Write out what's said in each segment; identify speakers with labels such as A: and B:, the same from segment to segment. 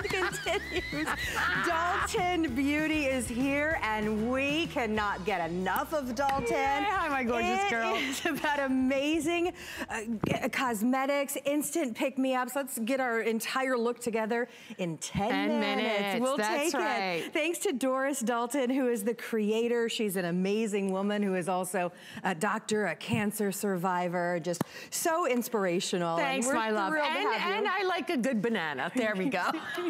A: continues. Doll 10 Beauty is here and we cannot get enough of Doll 10. Yay,
B: hi, my gorgeous
A: it
B: girl.
A: It's about amazing uh, cosmetics, instant pick-me-ups. Let's get our entire look together in 10,
B: 10 minutes.
A: minutes. We'll
B: That's
A: take
B: right.
A: it. Thanks to Doris Dalton, who is the creator. She's an amazing woman who is also a doctor, a cancer survivor, just so inspirational.
B: Thanks, my love. And, and I like a good banana. There we go.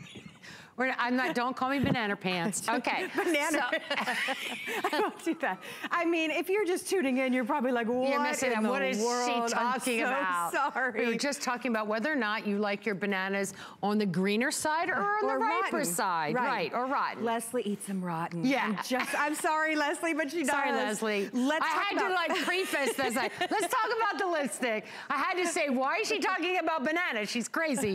B: We're, I'm not, don't call me banana pants. Okay.
A: banana.
B: So,
A: I won't do that. I mean, if you're just tuning in, you're probably like, what
B: you're missing
A: in
B: it. What is
A: world?
B: she talking
A: I'm so
B: about?
A: sorry.
B: We were just talking about whether or not you like your bananas on the greener side or on or the riper
A: rotten.
B: side.
A: Right.
B: right. Or rotten.
A: Leslie eats them rotten.
B: Yeah.
A: I'm just, I'm sorry, Leslie, but she does.
B: Sorry, Leslie.
A: Let's
B: I
A: talk
B: had
A: about
B: to like preface this. I, let's talk about the lipstick. I had to say, why is she talking about bananas? She's crazy.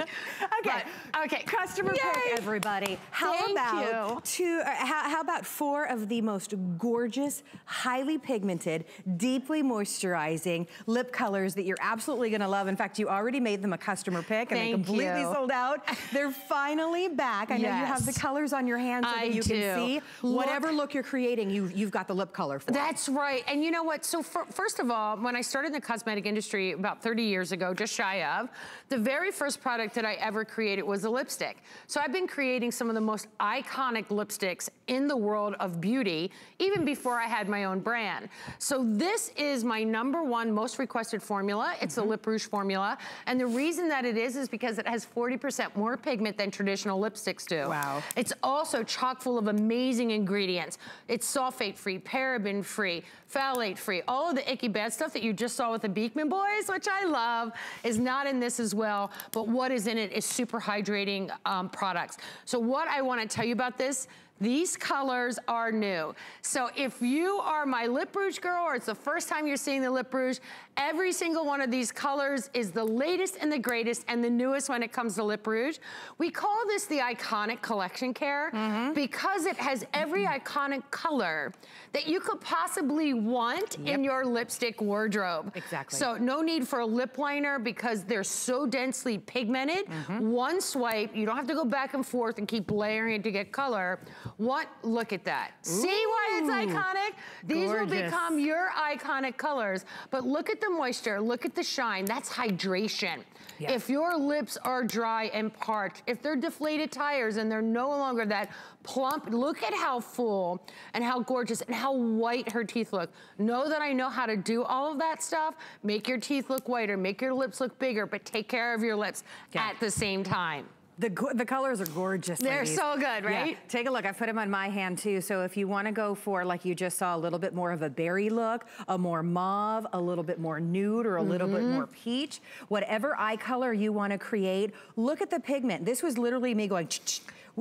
A: okay.
B: But, okay.
A: Customer
B: Yay.
A: pick, everybody. How
B: Thank
A: about
B: you.
A: two? Uh, how, how about four of the most gorgeous, highly pigmented, deeply moisturizing lip colors that you're absolutely going to love. In fact, you already made them a customer pick, and
B: Thank
A: they completely
B: you.
A: sold out. They're finally back. I know you have the colors on your hands so
B: I
A: that you
B: do.
A: can see
B: Look-
A: whatever look you're creating. You you've got the lip color for.
B: That's right. And you know what? So fir- first of all, when I started in the cosmetic industry about 30 years ago, just shy of, the very first product that I ever created was a lipstick. So I've been creating some of the most iconic lipsticks in the world of beauty, even before I had my own brand. So this is my number one most requested formula. It's a
A: Mm-hmm.
B: Lip Rouge formula. And the reason that it is, is because it has 40% more pigment than traditional lipsticks do.
A: Wow.
B: It's also chock full of amazing ingredients. It's sulfate-free, paraben-free, phthalate-free. All of the icky bad stuff that you just saw with the Beekman Boys, which I love, is not in this as well. But what is in it is super hydrating um, products. So what I wanna tell you about this, these colors are new. So if you are my Lip Rouge girl or it's the first time you're seeing the Lip Rouge, every single one of these colors is the latest and the greatest and the newest when it comes to Lip Rouge. We call this the iconic collection care
A: Mm-hmm.
B: because it has every iconic color that you could possibly want in your lipstick wardrobe.
A: Exactly.
B: So no need for a lip liner because they're so densely pigmented.
A: Mm-hmm.
B: One swipe, you don't have to go back and forth and keep layering it to get color. What, look at that. See why it's iconic? These will become your iconic colors. But look at the moisture, look at the shine, that's hydration.
A: Yes.
B: If your lips are dry and parched, if they're deflated tires and they're no longer that plump, look at how full and how gorgeous and how white her teeth look. Know that I know how to do all of that stuff. Make your teeth look whiter, make your lips look bigger, but take care of your lips
A: Yeah.
B: at the same time.
A: The, the colors are gorgeous,
B: They're
A: ladies.
B: so good,
A: Yeah.
B: right?
A: Take a look. I've put them on my hand too. So if you want to go for, like you just saw, a little bit more of a berry look, a more mauve, a little bit more nude, or a little bit
B: Mm-hmm.
A: more peach, whatever eye color you want to create, look at the pigment. This was literally me going, "Ch-ch-ch,"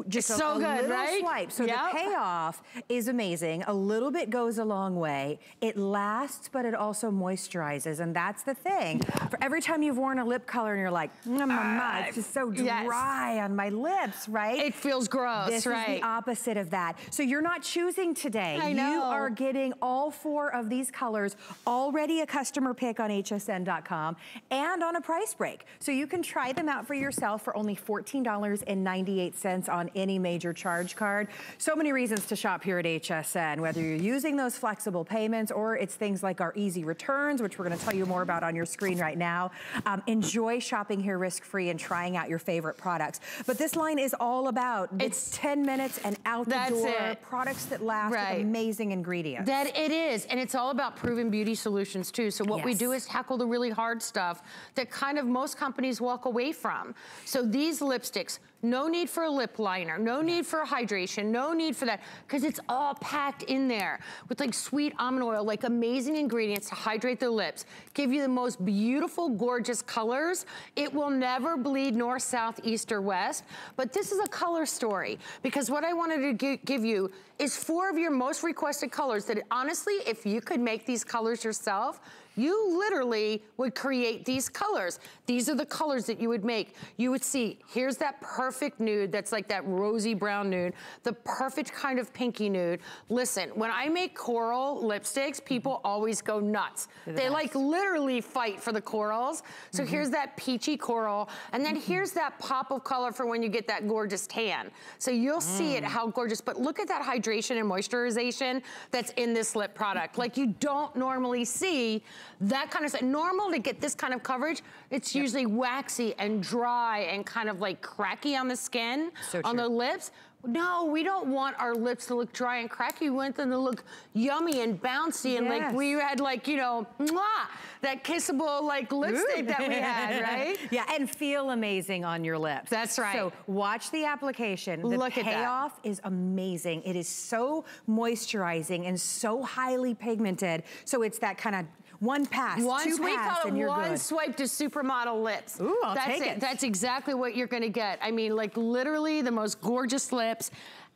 A: just
B: It's
A: a,
B: so
A: a
B: good,
A: little
B: right?
A: swipe. So
B: Yep.
A: the payoff is amazing. A little bit goes a long way. It lasts, but it also moisturizes, and that's the thing. For every time you've worn a lip color and you're like, mm, my, my, it's just so
B: yes.
A: Dry on my lips, right?
B: It feels gross,
A: This
B: right?
A: is the opposite of that. So you're not choosing today.
B: I know.
A: You are getting all four of these colors already a customer pick on hsn.com and on a price break. So you can try them out for yourself for only $14.98 on any major charge card. So many reasons to shop here at HSN, whether you're using those flexible payments or it's things like our easy returns, which we're gonna tell you more about on your screen right now. Um, enjoy shopping here risk-free and trying out your favorite products. But this line is all about the
B: It's-
A: 10 minutes and out the door,
B: it.
A: products that last with amazing ingredients.
B: That it is, and it's all about proven beauty solutions too. So what we do is tackle the really hard stuff that kind of most companies walk away from. So these lipsticks, no need for a lip liner, no need for hydration, no need for that, because it's all packed in there with like sweet almond oil, like amazing ingredients to hydrate the lips, give you the most beautiful, gorgeous colors. It will never bleed north, south, east, or west, but this is a color story because what I wanted to give you is four of your most requested colors that honestly, if you could make these colors yourself, you literally would create these colors. These are the colors that you would make. You would see, here's that perfect nude that's like that rosy brown nude, the perfect kind of pinky nude. Listen, when I make coral lipsticks, people always go nuts.
A: The
B: they
A: best.
B: like literally fight for the corals. So
A: Mm-hmm.
B: here's that peachy coral, and then here's that pop of color for when you get that gorgeous tan. So you'll see
A: Mm.
B: it, how gorgeous, but look at that hydration and moisturization that's in this lip product. Like you don't normally see that kind of stuff. Normal to get this kind of coverage, it's usually waxy and dry and kind of like cracky on the skin,
A: So
B: on the lips. No, we don't want our lips to look dry and cracky. We want them to look yummy and bouncy and like we had like, you know, mwah, that kissable like lipstick that we had, right?
A: Yeah, and feel amazing on your lips.
B: That's right.
A: So watch the application. The
B: Look at that.
A: payoff is amazing. It is so moisturizing and so highly pigmented. So it's that kind of one pass,
B: One
A: two
B: we
A: pass,
B: call
A: and
B: it one
A: good.
B: swipe to supermodel lips.
A: Ooh, I'll
B: That's
A: take
B: it.
A: it.
B: That's exactly what you're gonna get. I mean, like literally the most gorgeous lips.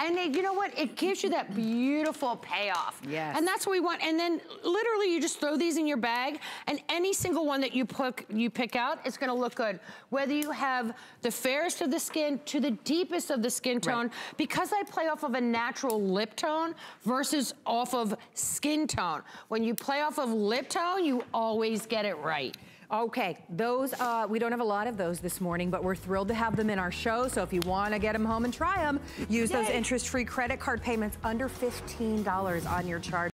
B: And then, you know what? It gives you that beautiful payoff.
A: Yes.
B: And that's what we want. And then literally you just throw these in your bag and any single one that you pick, you pick out, it's gonna look good. Whether you have the fairest of the skin to the deepest of the skin tone,
A: Right.
B: because I play off of a natural lip tone versus off of skin tone. When you play off of lip tone, you always get it right.
A: Okay, those, uh, we don't have a lot of those this morning, but we're thrilled to have them in our show. So if you want to get them home and try them, use those interest-free credit card payments under $15 on your charge.